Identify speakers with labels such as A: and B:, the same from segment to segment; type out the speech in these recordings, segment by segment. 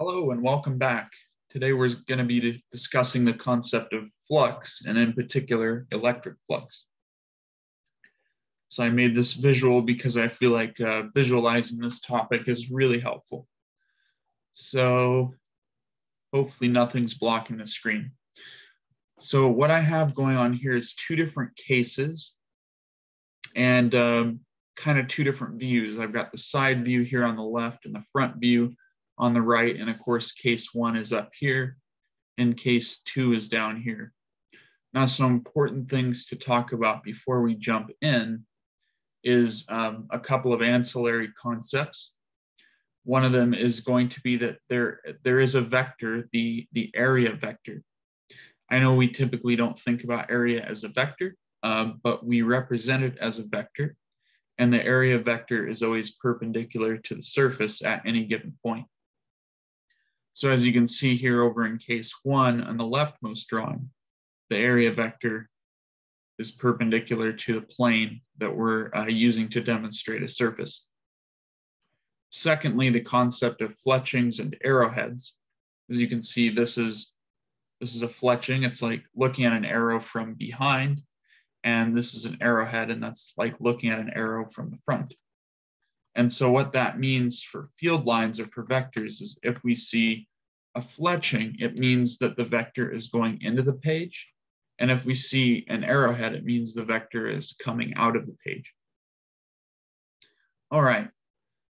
A: Hello and welcome back. Today we're going to be discussing the concept of flux and in particular electric flux. So I made this visual because I feel like uh, visualizing this topic is really helpful. So hopefully nothing's blocking the screen. So what I have going on here is two different cases and um, kind of two different views. I've got the side view here on the left and the front view on the right. And of course, case one is up here and case two is down here. Now, some important things to talk about before we jump in is um, a couple of ancillary concepts. One of them is going to be that there, there is a vector, the, the area vector. I know we typically don't think about area as a vector, um, but we represent it as a vector. And the area vector is always perpendicular to the surface at any given point. So as you can see here over in case one on the leftmost drawing, the area vector is perpendicular to the plane that we're uh, using to demonstrate a surface. Secondly, the concept of fletchings and arrowheads. As you can see, this is, this is a fletching. It's like looking at an arrow from behind, and this is an arrowhead, and that's like looking at an arrow from the front. And so what that means for field lines or for vectors is if we see a fletching, it means that the vector is going into the page. And if we see an arrowhead, it means the vector is coming out of the page. All right,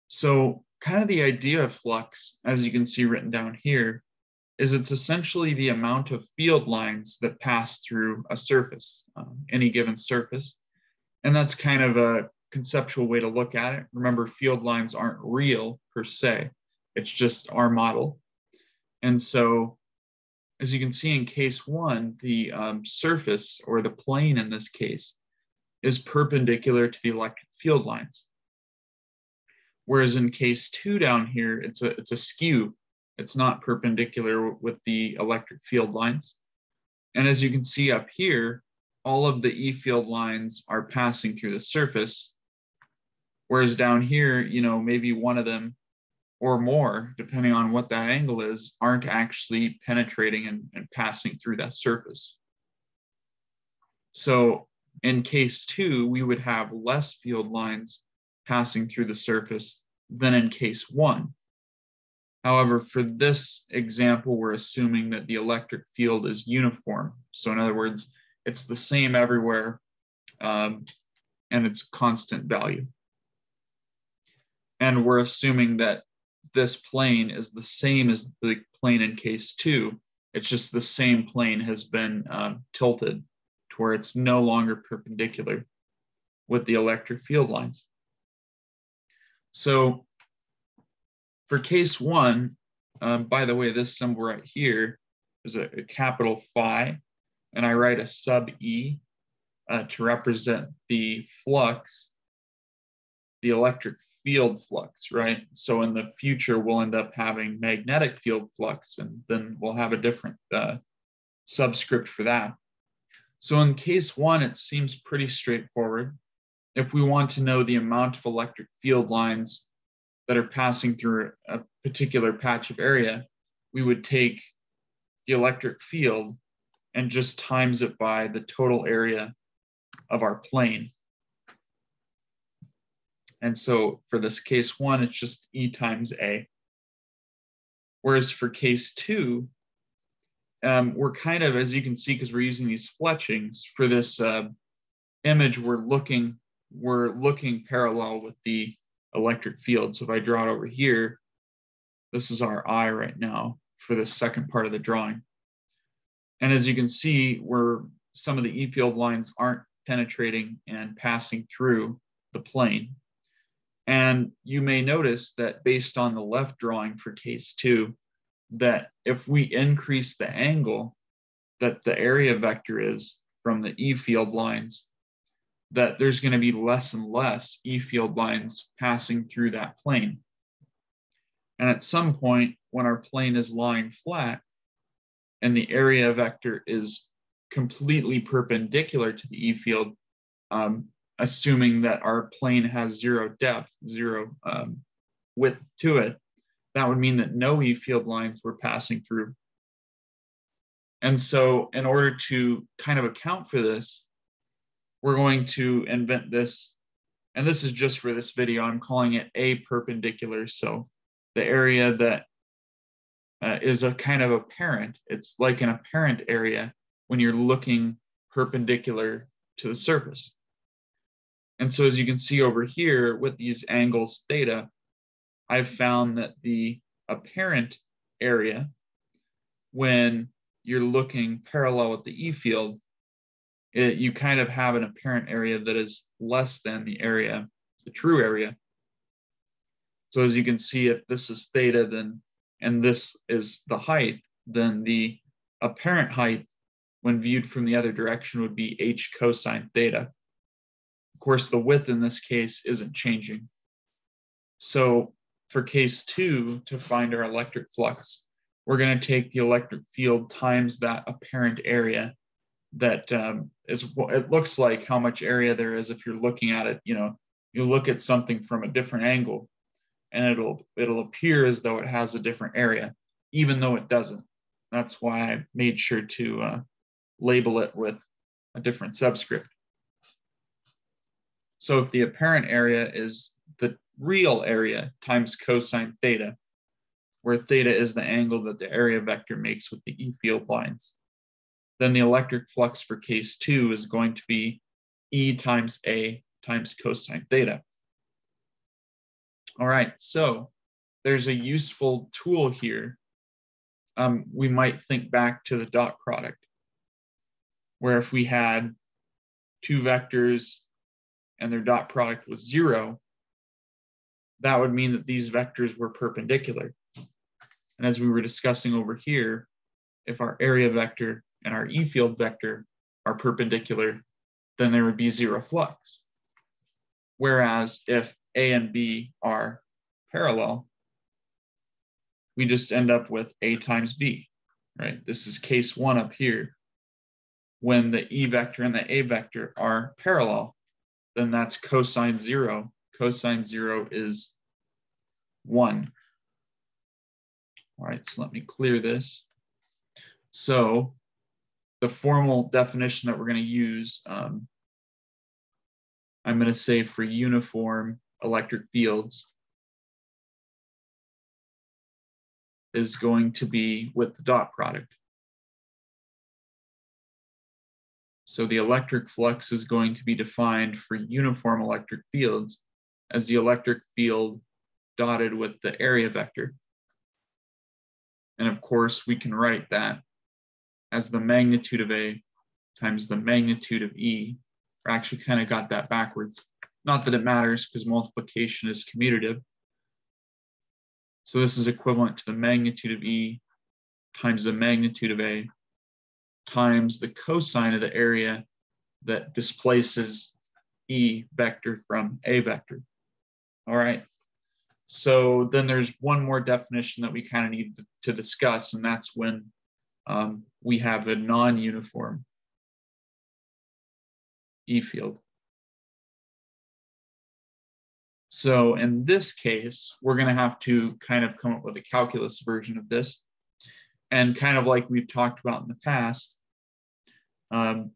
A: so kind of the idea of flux, as you can see written down here, is it's essentially the amount of field lines that pass through a surface, um, any given surface. And that's kind of a conceptual way to look at it. Remember, field lines aren't real per se. It's just our model. And so, as you can see in case one, the um, surface or the plane in this case is perpendicular to the electric field lines. Whereas in case two down here, it's a, it's a skew. It's not perpendicular with the electric field lines. And as you can see up here, all of the E field lines are passing through the surface Whereas down here, you know, maybe one of them or more, depending on what that angle is, aren't actually penetrating and, and passing through that surface. So in case two, we would have less field lines passing through the surface than in case one. However, for this example, we're assuming that the electric field is uniform. So in other words, it's the same everywhere um, and it's constant value. And we're assuming that this plane is the same as the plane in case two. It's just the same plane has been um, tilted to where it's no longer perpendicular with the electric field lines. So for case one, um, by the way, this symbol right here is a, a capital phi, and I write a sub E uh, to represent the flux, the electric field flux, right? So in the future, we'll end up having magnetic field flux, and then we'll have a different uh, subscript for that. So in case one, it seems pretty straightforward. If we want to know the amount of electric field lines that are passing through a particular patch of area, we would take the electric field and just times it by the total area of our plane. And so for this case one, it's just E times A. Whereas for case two, um, we're kind of, as you can see, because we're using these fletchings for this uh, image, we're looking, we're looking parallel with the electric field. So if I draw it over here, this is our eye right now for the second part of the drawing. And as you can see, where some of the E field lines aren't penetrating and passing through the plane. And you may notice that based on the left drawing for case two, that if we increase the angle that the area vector is from the E field lines, that there's going to be less and less E field lines passing through that plane. And at some point, when our plane is lying flat and the area vector is completely perpendicular to the E field, um, assuming that our plane has zero depth, zero um, width to it, that would mean that no E field lines were passing through. And so in order to kind of account for this, we're going to invent this, and this is just for this video, I'm calling it A perpendicular. So the area that uh, is a kind of apparent, it's like an apparent area when you're looking perpendicular to the surface. And so as you can see over here with these angles theta, I've found that the apparent area when you're looking parallel with the E field, it, you kind of have an apparent area that is less than the area, the true area. So as you can see, if this is theta, then and this is the height, then the apparent height when viewed from the other direction would be h cosine theta. Of course, the width in this case isn't changing. So for case two, to find our electric flux, we're going to take the electric field times that apparent area that um, is what it looks like how much area there is if you're looking at it you know you look at something from a different angle and it'll it'll appear as though it has a different area even though it doesn't that's why i made sure to uh, label it with a different subscript so if the apparent area is the real area times cosine theta where theta is the angle that the area vector makes with the E field lines. Then the electric flux for case two is going to be E times A times cosine theta. All right, so there's a useful tool here. Um, we might think back to the dot product, where if we had two vectors and their dot product was zero, that would mean that these vectors were perpendicular. And as we were discussing over here, if our area vector and our E field vector are perpendicular, then there would be zero flux. Whereas if A and B are parallel, we just end up with A times B, right? This is case one up here. When the E vector and the A vector are parallel, then that's cosine zero. Cosine zero is one. All right, so let me clear this. So the formal definition that we're going to use, um, I'm going to say for uniform electric fields is going to be with the dot product. So the electric flux is going to be defined for uniform electric fields as the electric field dotted with the area vector. And of course, we can write that as the magnitude of A times the magnitude of E. Actually kind of got that backwards. Not that it matters because multiplication is commutative. So this is equivalent to the magnitude of E times the magnitude of A times the cosine of the area that displaces E vector from A vector. All right. So then there's one more definition that we kind of need to, to, discuss, and that's when um, we have a non-uniform E field. So in this case, we're going to have to kind of come up with a calculus version of this. And kind of like we've talked about in the past, um,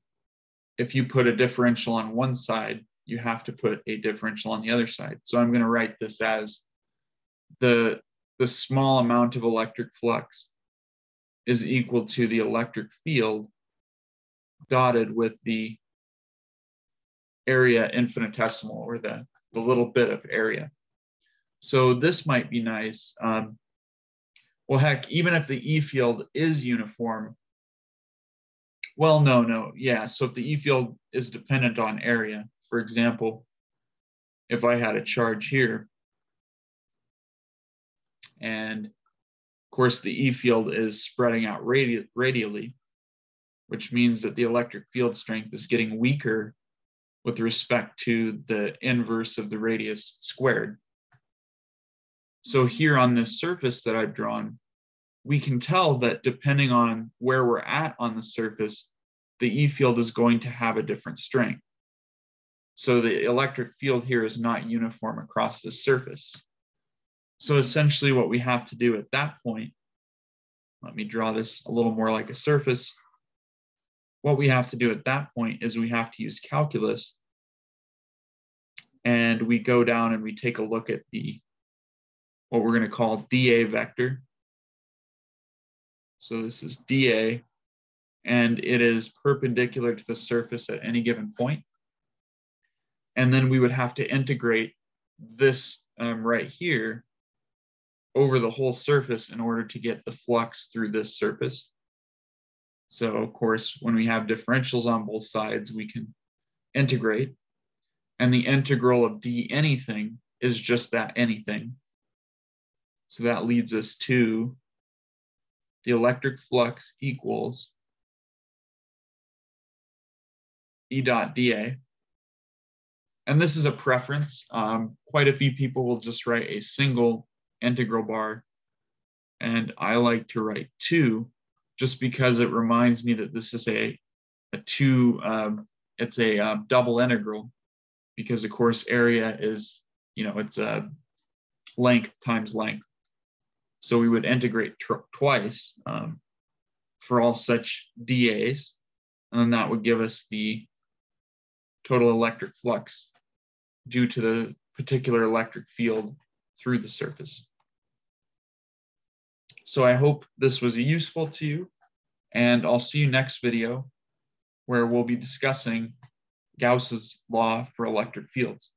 A: if you put a differential on one side, you have to put a differential on the other side. So I'm going to write this as the, the small amount of electric flux is equal to the electric field dotted with the area infinitesimal or the, the little bit of area. So this might be nice. Um, well, heck, even if the E field is uniform, well, no, no, yeah. So if the E field is dependent on area, for example, if I had a charge here, and of course, the E field is spreading out radi radially, which means that the electric field strength is getting weaker with respect to the inverse of the radius squared. So here on this surface that I've drawn, we can tell that depending on where we're at on the surface, the E field is going to have a different strength. So the electric field here is not uniform across the surface. So essentially what we have to do at that point, let me draw this a little more like a surface. What we have to do at that point is we have to use calculus and we go down and we take a look at the, what we're gonna call dA vector. So this is dA and it is perpendicular to the surface at any given point. And then we would have to integrate this um, right here over the whole surface in order to get the flux through this surface. So of course, when we have differentials on both sides, we can integrate. And the integral of d anything is just that anything. So that leads us to the electric flux equals E dot dA. And this is a preference. Um, quite a few people will just write a single integral bar. And I like to write two just because it reminds me that this is a, a two, um, it's a uh, double integral because of course area is, you know, it's a length times length. So we would integrate twice um, for all such DAs, and then that would give us the total electric flux due to the particular electric field through the surface. So I hope this was useful to you, and I'll see you next video where we'll be discussing Gauss's law for electric fields.